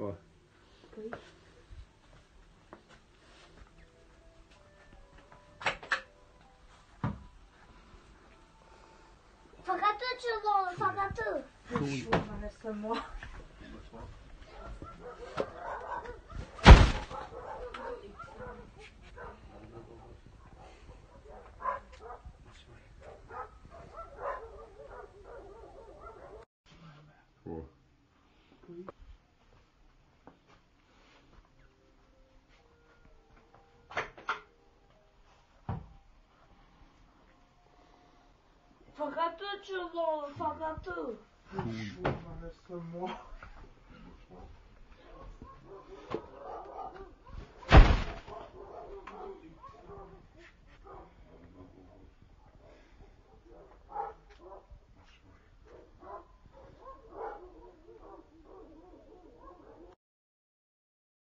Pô. Fakat açıldı, fakat. Chuva nessa moto. Fakat o çok fakat o. Şu an